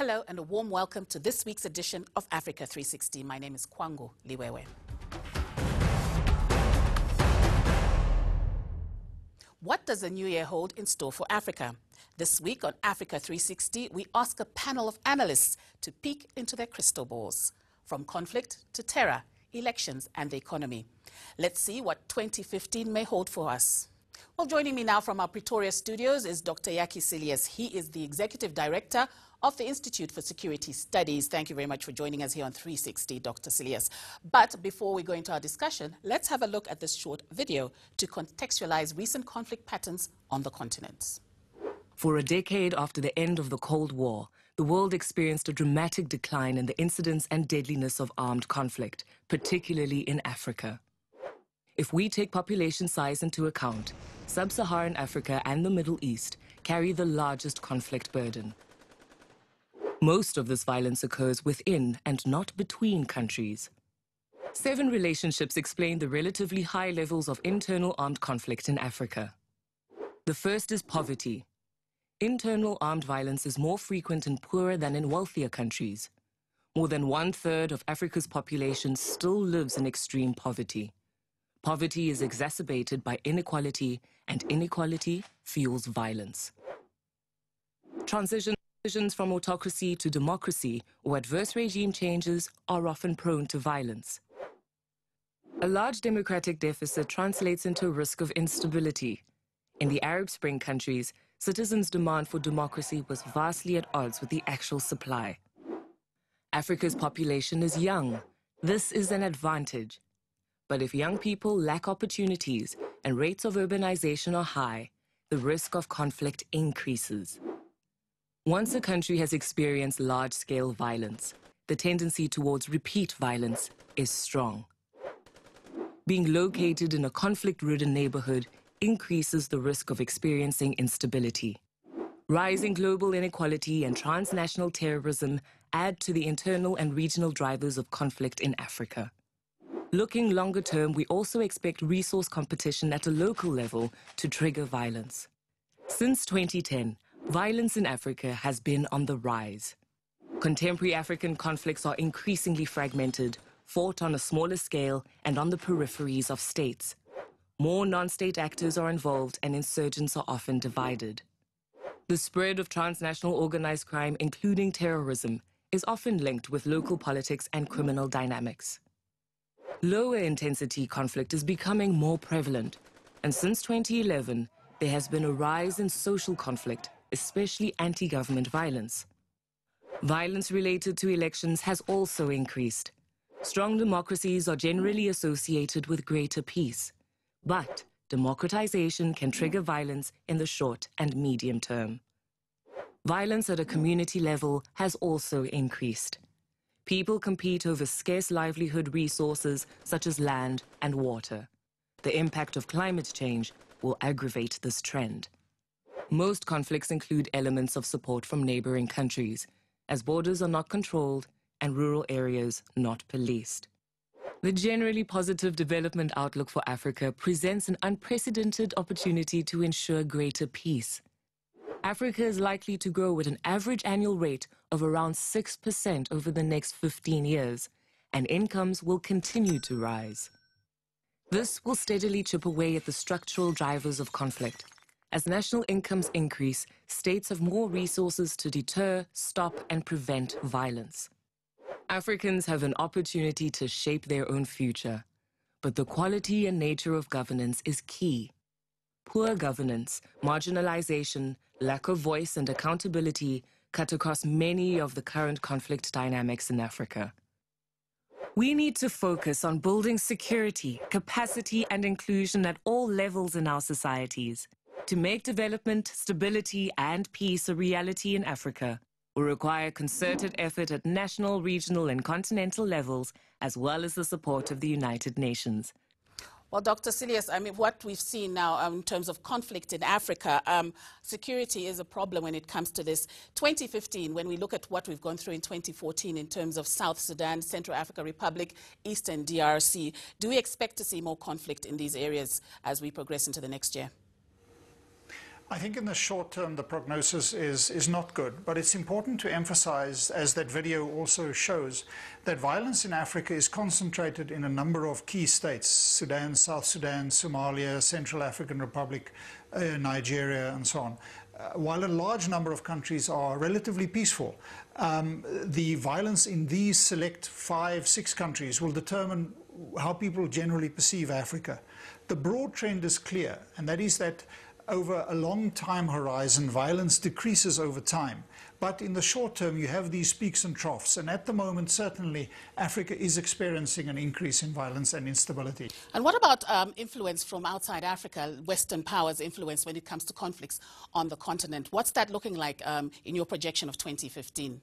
Hello and a warm welcome to this week's edition of Africa 360. My name is Kwangu Liwewe. What does the new year hold in store for Africa? This week on Africa 360, we ask a panel of analysts to peek into their crystal balls. From conflict to terror, elections and the economy. Let's see what 2015 may hold for us. Well, joining me now from our Pretoria studios is Dr. Jakkie Cilliers. He is the Executive Director of the Institute for Security Studies. Thank you very much for joining us here on 360, Dr. Cilliers. But before we go into our discussion, let's have a look at this short video to contextualize recent conflict patterns on the continent. For a decade after the end of the Cold War, the world experienced a dramatic decline in the incidence and deadliness of armed conflict, particularly in Africa. If we take population size into account, Sub-Saharan Africa and the Middle East carry the largest conflict burden. Most of this violence occurs within and not between countries. Seven relationships explain the relatively high levels of internal armed conflict in Africa. The first is poverty. Internal armed violence is more frequent in poorer than in wealthier countries. More than one-third of Africa's population still lives in extreme poverty. Poverty is exacerbated by inequality, and inequality fuels violence. Transitions from autocracy to democracy or adverse regime changes are often prone to violence. A large democratic deficit translates into a risk of instability. In the Arab Spring countries, citizens' demand for democracy was vastly at odds with the actual supply. Africa's population is young. This is an advantage. But if young people lack opportunities and rates of urbanization are high, the risk of conflict increases. Once a country has experienced large-scale violence, the tendency towards repeat violence is strong. Being located in a conflict-ridden neighborhood increases the risk of experiencing instability. Rising global inequality and transnational terrorism add to the internal and regional drivers of conflict in Africa. Looking longer term, we also expect resource competition at a local level to trigger violence. Since 2010, violence in Africa has been on the rise. Contemporary African conflicts are increasingly fragmented, fought on a smaller scale and on the peripheries of states. More non-state actors are involved and insurgents are often divided. The spread of transnational organized crime, including terrorism, is often linked with local politics and criminal dynamics. Lower intensity conflict is becoming more prevalent, and since 2011, there has been a rise in social conflict, especially anti-government violence. Violence related to elections has also increased. Strong democracies are generally associated with greater peace, but democratization can trigger violence in the short and medium term. Violence at a community level has also increased. People compete over scarce livelihood resources such as land and water. The impact of climate change will aggravate this trend. Most conflicts include elements of support from neighboring countries, as borders are not controlled and rural areas not policed. The generally positive development outlook for Africa presents an unprecedented opportunity to ensure greater peace. Africa is likely to grow at an average annual rate of around 6% over the next 15 years, and incomes will continue to rise. This will steadily chip away at the structural drivers of conflict. As national incomes increase, states have more resources to deter, stop, and prevent violence. Africans have an opportunity to shape their own future, but the quality and nature of governance is key. Poor governance, marginalization, lack of voice and accountability cut across many of the current conflict dynamics in Africa. We need to focus on building security, capacity, and inclusion at all levels in our societies. To make development, stability, and peace a reality in Africa will require concerted effort at national, regional, and continental levels, as well as the support of the United Nations. Well, Dr. Cilliers, I mean, what we've seen now um, in terms of conflict in Africa, um, security is a problem when it comes to this. 2015, when we look at what we've gone through in 2014 in terms of South Sudan, Central African Republic, Eastern DRC, do we expect to see more conflict in these areas as we progress into the next year? I think in the short term, the prognosis is, is not good, but it's important to emphasize, as that video also shows, that violence in Africa is concentrated in a number of key states Sudan, South Sudan, Somalia, Central African Republic, uh, Nigeria, and so on. Uh, while a large number of countries are relatively peaceful, um, the violence in these select five, six countries will determine how people generally perceive Africa. The broad trend is clear, and that is that over a long time horizon, violence decreases over time. But in the short term, you have these peaks and troughs. And at the moment, certainly, Africa is experiencing an increase in violence and instability. And what about um, influence from outside Africa, Western powers' influence when it comes to conflicts on the continent? What's that looking like um, in your projection of 2015?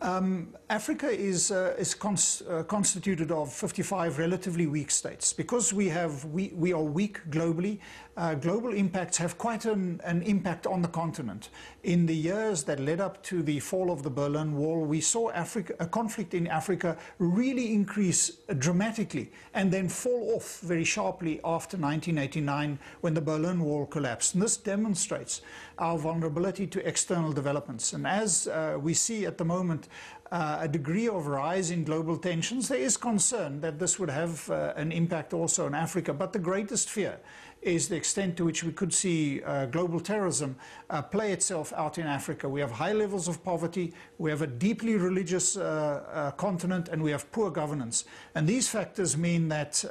Um, Africa is, uh, is cons uh, constituted of 55 relatively weak states. Because we, have, we, we are weak globally, uh, global impacts have quite an, an, impact on the continent. In the years that led up to the fall of the Berlin Wall, we saw Africa, a conflict in Africa really increase dramatically and then fall off very sharply after 1989 when the Berlin Wall collapsed. And this demonstrates our vulnerability to external developments. And as uh, we see at the moment, uh, a degree of rise in global tensions, there is concern that this would have uh, an impact also in Africa. But the greatest fear is the extent to which we could see uh, global terrorism uh, play itself out in Africa. We have high levels of poverty, we have a deeply religious uh, uh continent, and we have poor governance. And these factors mean that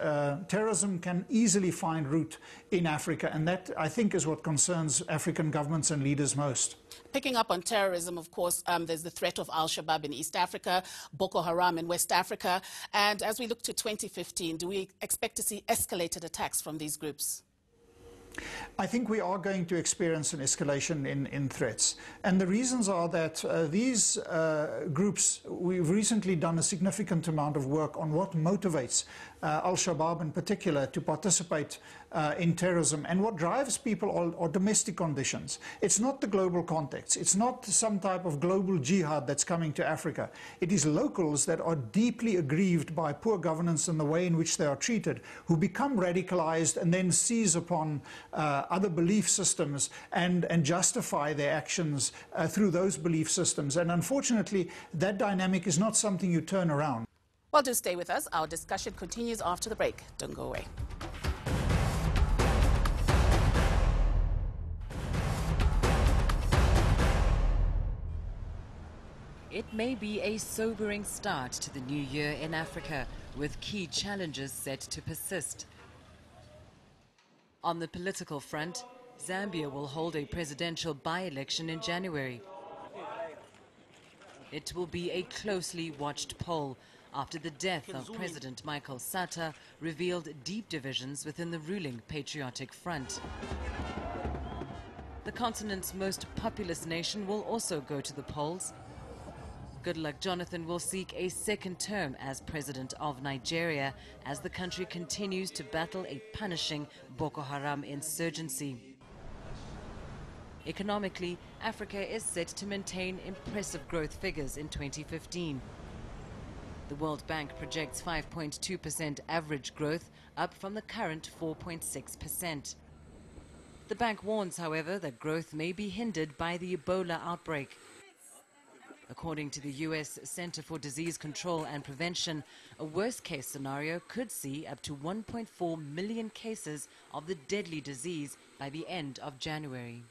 terrorism can easily find root in Africa, and that, I think, is what concerns African governments and leaders most. Picking up on terrorism, of course, um, there's the threat of Al Shabaab in East Africa, Boko Haram in West Africa. And as we look to 2015, do we expect to see escalated attacks from these groups? I think we are going to experience an escalation in, in threats. And the reasons are that uh, these uh, groups, we've recently done a significant amount of work on what motivates uh, Al-Shabaab in particular to participate uh, in terrorism. And what drives people are, are, domestic conditions. It's not the global context. It's not some type of global jihad that's coming to Africa. It is locals that are deeply aggrieved by poor governance and the way in which they are treated, who become radicalized and then seize upon uh, other belief systems and, and justify their actions uh, through those belief systems. And unfortunately, that dynamic is not something you turn around. Well, do stay with us. Our discussion continues after the break. Don't go away. It may be a sobering start to the new year in Africa, with key challenges set to persist. On the political front, Zambia will hold a presidential by-election in January. It will be a closely watched poll after the death of President Michael Sata revealed deep divisions within the ruling Patriotic Front. The continent's most populous nation will also go to the polls. Goodluck Jonathan will seek a second term as president of Nigeria as the country continues to battle a punishing Boko Haram insurgency. Economically, Africa is set to maintain impressive growth figures in 2015. The World Bank projects 5.2% average growth, up from the current 4.6%. The bank warns, however, that growth may be hindered by the Ebola outbreak. According to the U.S. Center for Disease Control and Prevention, a worst case scenario could see up to 1.4 million cases of the deadly disease by the end of January.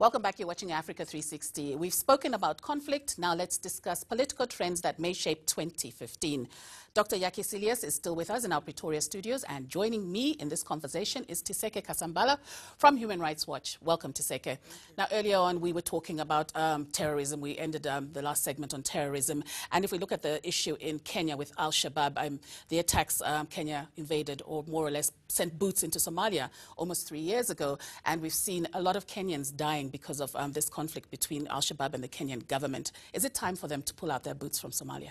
Welcome back. You're watching Africa 360. We've spoken about conflict. Now let's discuss political trends that may shape 2015. Dr. Jakkie is still with us in our Pretoria studios, and joining me in this conversation is Tiseke Kasambala from Human Rights Watch. Welcome, Tiseke. Now, earlier on, we were talking about um, terrorism. We ended um, the last segment on terrorism. And if we look at the issue in Kenya with Al Shabaab, um, the attacks um, Kenya invaded or more or less sent boots into Somalia almost three years ago. And we've seen a lot of Kenyans dying because of um, this conflict between Al Shabaab and the Kenyan government. Is it time for them to pull out their boots from Somalia?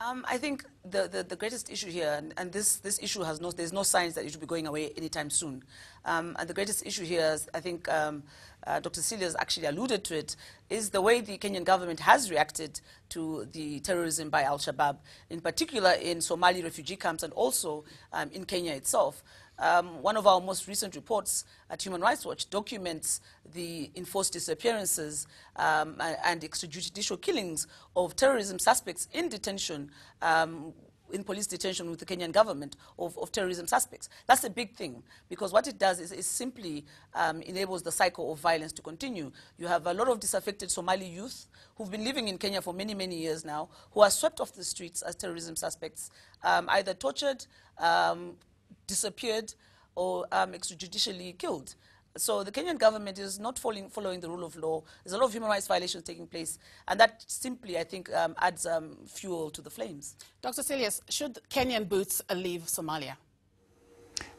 Um, I think the, the, the, greatest issue here, and, and, this, this issue has no, there's no signs that it will be going away anytime soon. Um, and the greatest issue here, is, I think um, uh, Dr. Cilliers actually alluded to it, is the way the Kenyan government has reacted to the terrorism by Al-Shabaab, in particular in Somali refugee camps and also um, in Kenya itself. Um, one of our most recent reports at Human Rights Watch documents the enforced disappearances um, and extrajudicial killings of terrorism suspects in detention um, in police detention with the Kenyan government of, of terrorism suspects. That's a big thing because what it does is, is simply um, enables the cycle of violence to continue. You have a lot of disaffected Somali youth who've been living in Kenya for many, many years now, who are swept off the streets as terrorism suspects, um, either tortured, um, disappeared, or um, extrajudicially killed. So the Kenyan government is not following, following, the rule of law. There's a lot of human rights violations taking place. And that simply, I think, um, adds um, fuel to the flames. Dr. Cilliers, should Kenyan boots leave Somalia?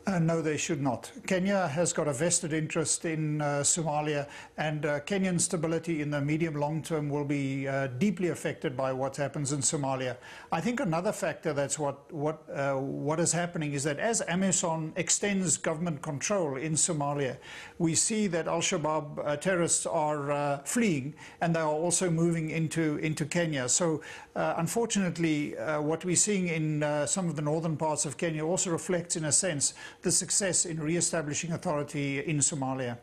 Uh, no, they should not. Kenya has got a vested interest in uh, Somalia, and uh, Kenyan stability in the medium long term will be uh, deeply affected by what happens in Somalia. I think another factor that's what what uh, what is happening is that as AMISOM extends government control in Somalia, we see that Al Shabaab uh, terrorists are fleeing, and they are also moving into into Kenya. So, unfortunately, what we're seeing in some of the northern parts of Kenya also reflects, in a sense the success in re-establishing authority in Somalia.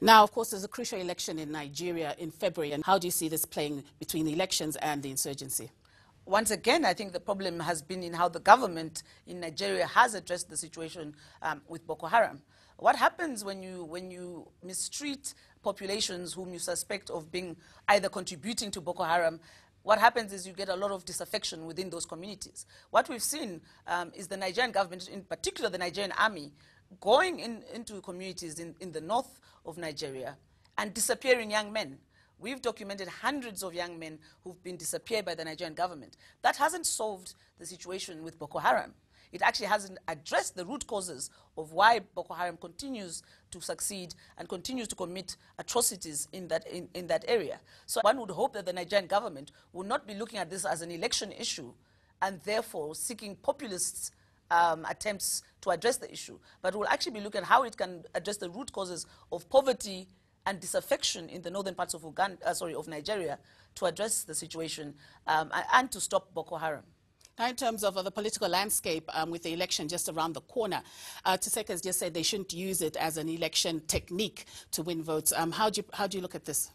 Now, of course, there's a crucial election in Nigeria in February. And how do you see this playing between the elections and the insurgency? Once again, I think the problem has been in how the government in Nigeria has addressed the situation um, with Boko Haram. What happens when you, when you mistreat populations whom you suspect of being either contributing to Boko Haram what happens is you get a lot of disaffection within those communities. What we've seen um, is the Nigerian government, in particular the Nigerian army, going in, into communities in, in the north of Nigeria and disappearing young men. We've documented hundreds of young men who've been disappeared by the Nigerian government. That hasn't solved the situation with Boko Haram. It actually hasn't addressed the root causes of why Boko Haram continues to succeed and continues to commit atrocities in that, in, in that area. So one would hope that the Nigerian government will not be looking at this as an election issue and therefore seeking populist um, attempts to address the issue, but will actually be looking at how it can address the root causes of poverty and disaffection in the northern parts of Uganda, uh, sorry, of Nigeria to address the situation um, and, and to stop Boko Haram. Now, in terms of uh, the political landscape, um, with the election just around the corner, uh, Tiseke has just said they shouldn't use it as an election technique to win votes. Um, how, do you, how do you look at this?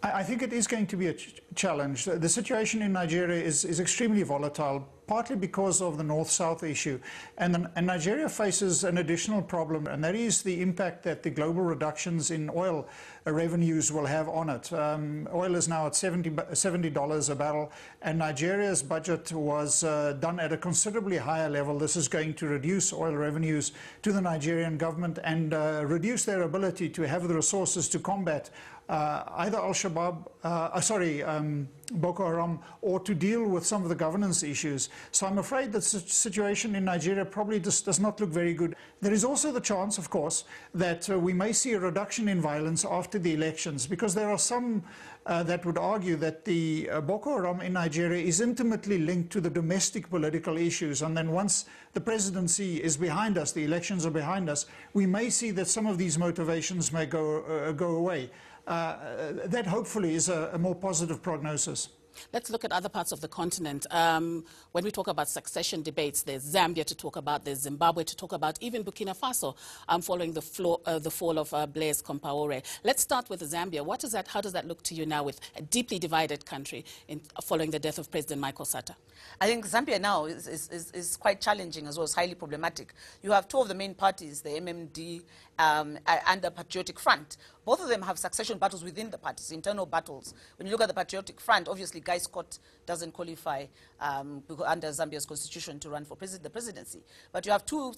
I think it is going to be a ch challenge. The situation in Nigeria is, is extremely volatile, partly because of the north-south issue. And, and, Nigeria faces an additional problem, and that is the impact that the global reductions in oil uh, revenues will have on it. Um, oil is now at $70, $70 a barrel, and Nigeria's budget was uh, done at a considerably higher level. This is going to reduce oil revenues to the Nigerian government and uh, reduce their ability to have the resources to combat either Al-Shabaab, uh, uh, sorry, um, Boko Haram, or to deal with some of the governance issues. So I'm afraid that the situation in Nigeria probably just does not look very good. There is also the chance, of course, that uh, we may see a reduction in violence after the elections, because there are some uh, that would argue that the uh, Boko Haram in Nigeria is intimately linked to the domestic political issues. And then once the presidency is behind us, the elections are behind us, we may see that some of these motivations may go, go away. Uh, that hopefully is a, a more positive prognosis. Let's look at other parts of the continent. Um, when we talk about succession debates, there's Zambia to talk about, there's Zimbabwe to talk about, even Burkina Faso um, following the, floor, uh, the, fall of uh, Blaise Compaore. Let's start with Zambia. What is that, how does that look to you now with a deeply divided country in, following the death of President Michael Sata? I think Zambia now is, is, is, is quite challenging as well as highly problematic. You have two of the main parties, the MMD um, and the Patriotic Front. Both of them have succession battles within the parties, internal battles. When you look at the Patriotic Front, obviously Guy Scott doesn't qualify um, under Zambia's constitution to run for pres the presidency. But you have two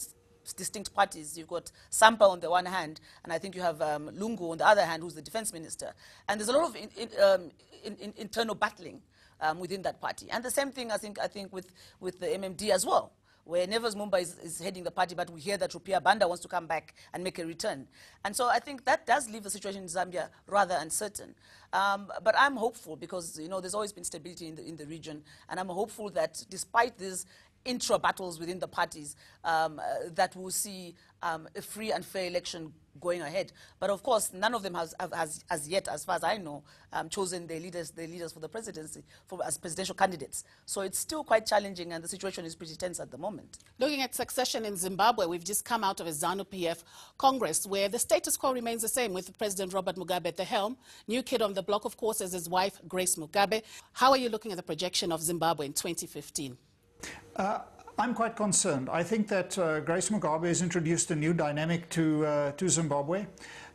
distinct parties. You've got Sampa on the one hand, and I think you have um, Lungu on the other hand, who's the defense minister. And there's a lot of in, in, um, in, internal battling um, within that party. And the same thing, I think, I think with, with the MMD as well where Nevers Mumba is, is, heading the party, but we hear that Rupia Banda wants to come back and make a return. And so I think that does leave the situation in Zambia rather uncertain. Um, but I'm hopeful because, you know, there's always been stability in the, in the region, and I'm hopeful that despite these intra battles within the parties um, uh, that will see um, a free and fair election going ahead. But of course, none of them has, has as yet, as far as I know, um, chosen their leaders, their leaders for the presidency for, as presidential candidates. So it's still quite challenging, and the situation is pretty tense at the moment. Looking at succession in Zimbabwe, we've just come out of a ZANU-PF Congress where the status quo remains the same with President Robert Mugabe at the helm. New kid on the block, of course, is his wife, Grace Mugabe. How are you looking at the projection of Zimbabwe in 2015? Uh, I'm quite concerned. I think that uh, Grace Mugabe has introduced a new dynamic to, uh, to Zimbabwe.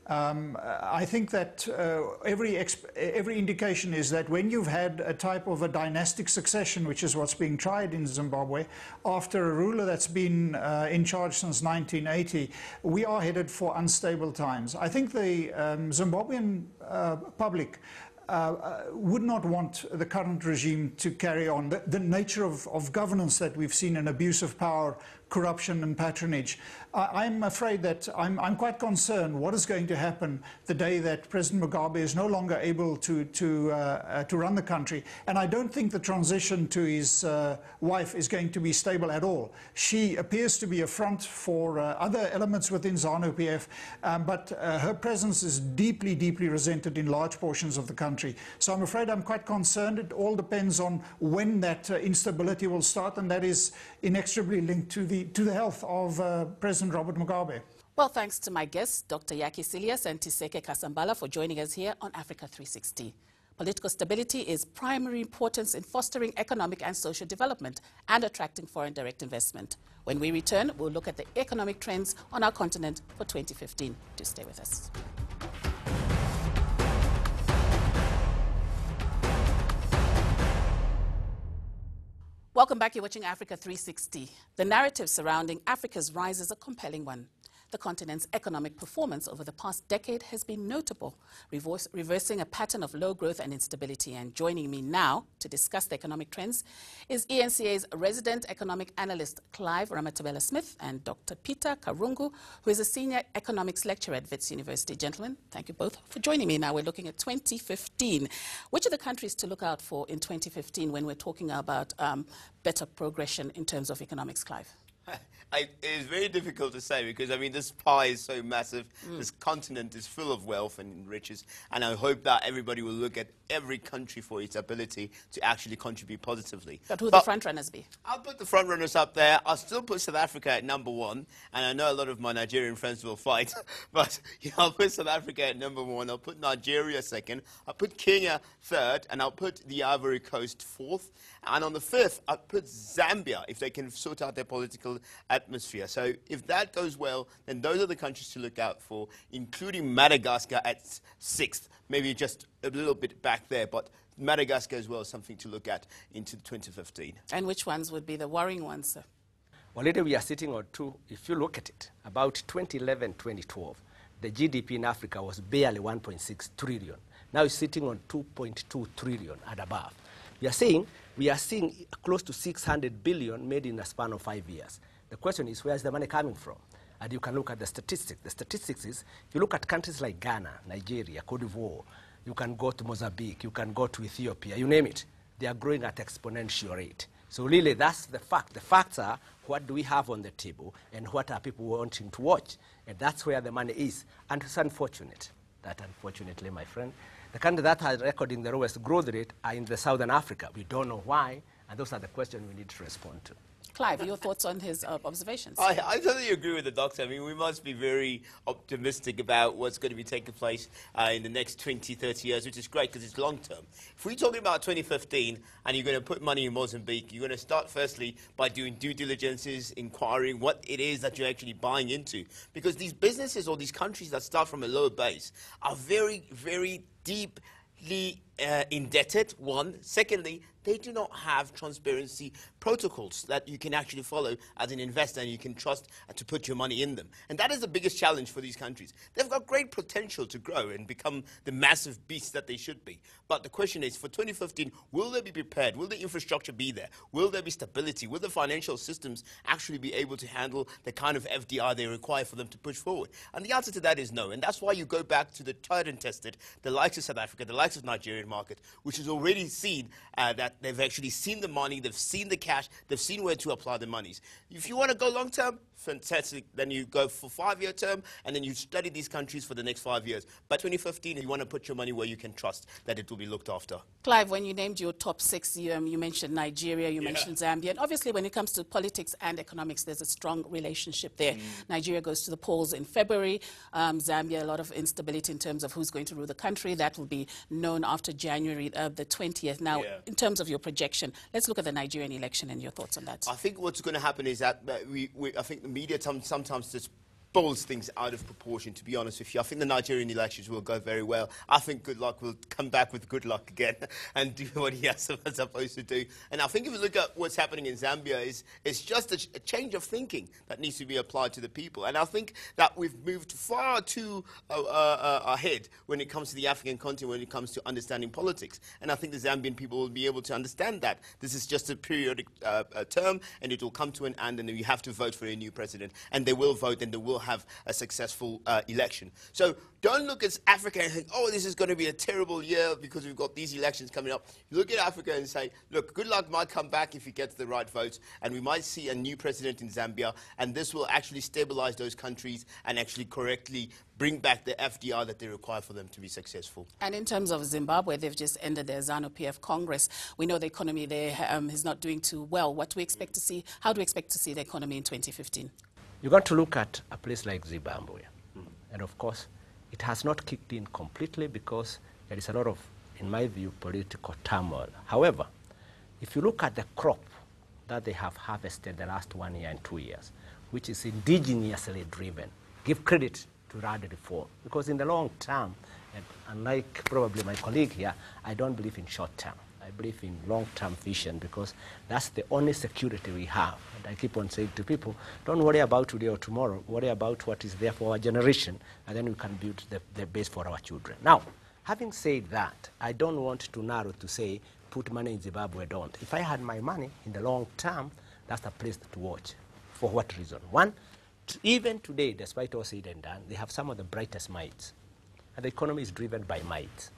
Um, I think that uh, every, every indication is that when you've had a type of a dynastic succession, which is what's being tried in Zimbabwe, after a ruler that's been uh, in charge since 1980, we are headed for unstable times. I think the um, Zimbabwean uh, public uh, uh, would not want the current regime to carry on. The, the nature of, of, governance that we've seen in abuse of power corruption and patronage. I, am afraid that I'm, I'm, quite concerned what is going to happen the day that President Mugabe is no longer able to, to, uh, uh, to run the country. And I don't think the transition to his uh, wife is going to be stable at all. She appears to be a front for uh, other elements within ZANU-PF, um, but uh, her presence is deeply, deeply resented in large portions of the country. So I'm afraid I'm quite concerned. It all depends on when that uh, instability will start, and that is inexorably linked to the, to the health of uh, Robert Mugabe. Well, thanks to my guests, Dr. Jakkie Cilliers and Tiseke Kasambala, for joining us here on Africa 360. Political stability is primary importance in fostering economic and social development and attracting foreign direct investment. When we return, we'll look at the economic trends on our continent for 2015. Do stay with us. Welcome back. You're watching Africa 360. The narrative surrounding Africa's rise is a compelling one. The continent's economic performance over the past decade has been notable, reverse, reversing a pattern of low growth and instability. And joining me now to discuss the economic trends is ENCA's resident economic analyst Clive Ramathibela Smith and Dr. Peter Karungu, who is a senior economics lecturer at Wits University. Gentlemen, thank you both for joining me. Now we're looking at 2015. Which are the countries to look out for in 2015 when we're talking about um, better progression in terms of economics, Clive? I, it's very difficult to say because I mean this pie is so massive. Mm. This continent is full of wealth and riches, and I hope that everybody will look at every country for its ability to actually contribute positively. But who but the front runners be? I'll put the front runners up there. I'll still put South Africa at number one, and I know a lot of my Nigerian friends will fight, but you know, I'll put South Africa at number one. I'll put Nigeria second. I'll put Kenya third, and I'll put the Ivory Coast fourth. And on the fifth, I'll put Zambia if they can sort out their political atmosphere. So if that goes well, then those are the countries to look out for, including Madagascar at sixth, maybe just a little bit back there, but Madagascar as well is something to look at into 2015. And which ones would be the worrying ones, sir? Well, later we are sitting on two. If you look at it, about 2011, 2012, the GDP in Africa was barely 1.6 trillion. Now it's sitting on 2.2 trillion and above. We are saying we are seeing close to 600 billion made in a span of five years. The question is, where is the money coming from? And you can look at the statistics. The statistics is, you look at countries like Ghana, Nigeria, Cote d'Ivoire, you can go to Mozambique, you can go to Ethiopia, you name it. They are growing at exponential rate. So really, that's the fact. The facts are, what do we have on the table, and what are people wanting to watch? And that's where the money is. And it's unfortunate that, unfortunately, my friend, the countries that are recording the lowest growth rate are in the Southern Africa. We don't know why, and those are the questions we need to respond to. Clive, your thoughts on his uh, observations? I, I, totally agree with the doctor. I mean, we must be very optimistic about what's going to be taking place uh, in the next 20, 30 years, which is great because it's long term. If we're talking about 2015 and you're going to put money in Mozambique, you're going to start firstly by doing due diligences, inquiring what it is that you're actually buying into. Because these businesses or these countries that start from a lower base are very, very deeply uh, indebted, one. Secondly, they do not have transparency protocols that you can actually follow as an investor and you can trust to put your money in them. And that is the biggest challenge for these countries. They've got great potential to grow and become the massive beasts that they should be. But the question is, for 2015, will they be prepared? Will the infrastructure be there? Will there be stability? Will the financial systems actually be able to handle the kind of FDI they require for them to push forward? And the answer to that is no. And that's why you go back to the tried and tested, the likes of South Africa, the likes of Nigerian market, which has already seen uh, that they've actually seen the money, they've seen the cash, they've seen where to apply the monies. If you want to go long term, fantastic. Then you go for five-year term, and then you study these countries for the next five years. By 2015, you want to put your money where you can trust that it will be looked after. Clive, when you named your top six, you, um, you mentioned Nigeria, you yeah. mentioned Zambia. And obviously, when it comes to politics and economics, there's a strong relationship there. Mm. Nigeria goes to the polls in February. Um, Zambia, a lot of instability in terms of who's going to rule the country. That will be known after January uh, the 20th. Now, yeah. in terms of your projection, let's look at the Nigerian election and your thoughts on that. I think what's going to happen is that uh, we, we I think the media sometimes just pulls things out of proportion, to be honest with you. I think the Nigerian elections will go very well. I think Goodluck will come back with good luck again and do what he has supposed to do. And I think if you look at what's happening in Zambia, it's, it's just a, a change of thinking that needs to be applied to the people. And I think that we've moved far too uh, uh, uh, ahead when it comes to the African continent, when it comes to understanding politics. And I think the Zambian people will be able to understand that. This is just a periodic uh, uh, term, and it will come to an end, and you have to vote for a new president. And they will vote, and they will have a successful uh, election. So don't look at Africa and think, oh, this is going to be a terrible year because we've got these elections coming up. Look at Africa and say, look, good luck might come back if he gets the right votes, and we might see a new president in Zambia, and this will actually stabilize those countries and actually correctly bring back the FDR that they require for them to be successful. And in terms of Zimbabwe, where they've just ended their ZANU-PF Congress. We know the economy there um, is not doing too well. What do we expect to see? How do we expect to see the economy in 2015? You've got to look at a place like Zimbabwe. Mm. And of course, it has not kicked in completely because there is a lot of, in my view, political turmoil. However, if you look at the crop that they have harvested the last one year and two years, which is indigenously driven, give credit to RAD reform. Because in the long term, and unlike probably my colleague here, I don't believe in short term. I believe in long-term vision because that's the only security we have. And I keep on saying to people, don't worry about today or tomorrow. Worry about what is there for our generation, and then we can build the, the base for our children. Now, having said that, I don't want to narrow to say, put money in Zimbabwe, don't. If I had my money in the long term, that's a place to watch. For what reason? One, even today, despite all said and done, they have some of the brightest minds. And the economy is driven by might.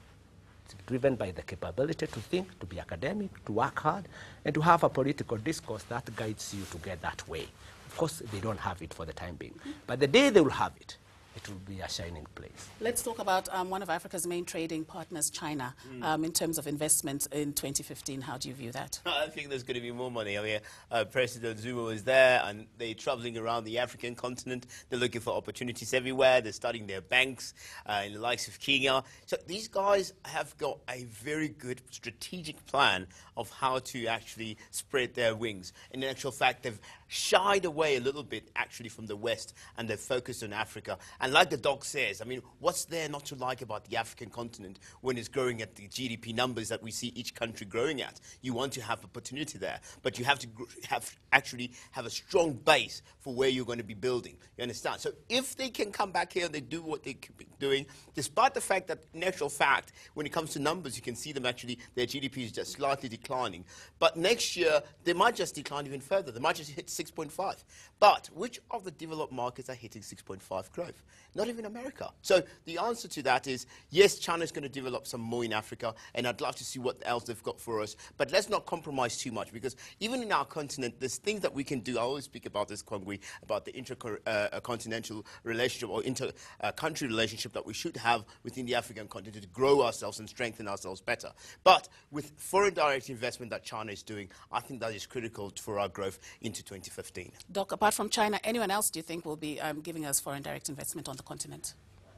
It's driven by the capability to think, to be academic, to work hard, and to have a political discourse that guides you to get that way. Of course, they don't have it for the time being. But the day they will have it, it will be a shining place. Let's talk about um, one of Africa's main trading partners, China, mm. um, in terms of investments in 2015. How do you view that? I think there's going to be more money. I mean, uh, President Zuma was there, and they're traveling around the African continent. They're looking for opportunities everywhere. They're studying their banks uh, in the likes of Kenya. So these guys have got a very good strategic plan of how to actually spread their wings. In actual fact, they've shied away a little bit, actually, from the West, and they're focused on Africa. And like the doc says, I mean, what's there not to like about the African continent when it's growing at the GDP numbers that we see each country growing at? You want to have opportunity there, but you have to have actually have a strong base for where you're going to be building. You understand? So if they can come back here and they do what they keep doing, despite the fact that, in actual fact, when it comes to numbers, you can see them actually, their GDP is just slightly declining. But next year, they might just decline even further. They might just hit 6.5. But which of the developed markets are hitting 6.5 growth? Not even America. So the answer to that is yes, China's going to develop some more in Africa, and I'd love to see what else they've got for us. But let's not compromise too much because even in our continent, there's things that we can do. I always speak about this, Kwangu, about the intercontinental uh, relationship or inter-country uh, relationship that we should have within the African continent to grow ourselves and strengthen ourselves better. But with foreign direct investment that China is doing, I think that is critical for our growth into 2015. Doc, apart from China, anyone else do you think will be um, giving us foreign direct investment on the continent?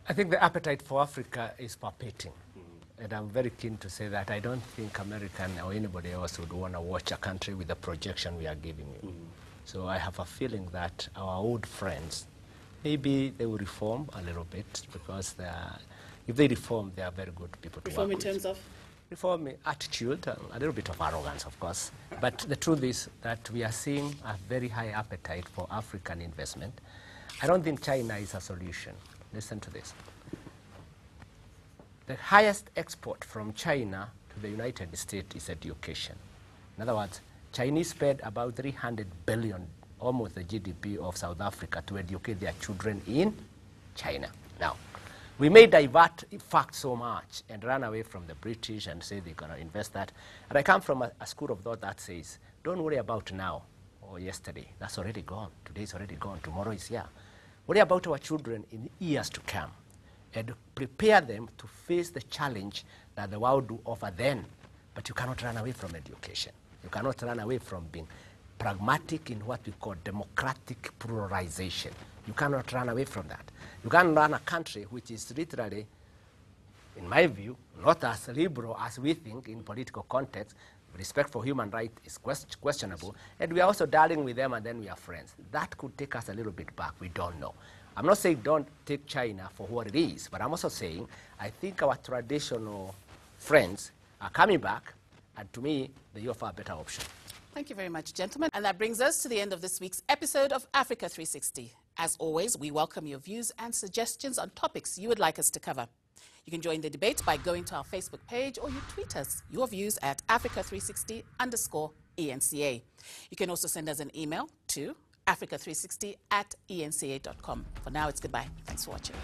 I think the appetite for Africa is perpetuating. Mm. And I'm very keen to say that I don't think American or anybody else would want to watch a country with the projection we are giving you. Mm. So I have a feeling that our old friends, maybe they will reform a little bit because they are, if they reform, they are very good people to reform work in terms of? Reform attitude, a little bit of arrogance, of course. but the truth is that we are seeing a very high appetite for African investment. I don't think China is a solution. Listen to this. The highest export from China to the United States is education. In other words, Chinese spend about 300 billion, almost the GDP of South Africa, to educate their children in China. Now, We may divert fact so much and run away from the British and say they're going to invest that. And I come from a, a school of thought that says, don't worry about now or yesterday. That's already gone. Today is already gone. Tomorrow is here. Worry about our children in years to come and prepare them to face the challenge that the world will offer then. But you cannot run away from education. You cannot run away from being pragmatic in what we call democratic pluralization. You cannot run away from that. You can't run a country which is literally, in my view, not as liberal as we think in political context. Respect for human rights is quest questionable, and we are also dealing with them and then we are friends. That could take us a little bit back. We don't know. I'm not saying don't take China for what it is, but I'm also saying I think our traditional friends are coming back, and to me, they offer a better option. Thank you very much, gentlemen. And that brings us to the end of this week's episode of Africa 360. As always, we welcome your views and suggestions on topics you would like us to cover. You can join the debate by going to our Facebook page or you tweet us your views at Africa360 underscore ENCA. You can also send us an email to Africa360 at enca.com. For now, it's goodbye. Thanks for watching.